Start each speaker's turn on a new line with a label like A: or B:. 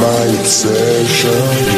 A: my obsession.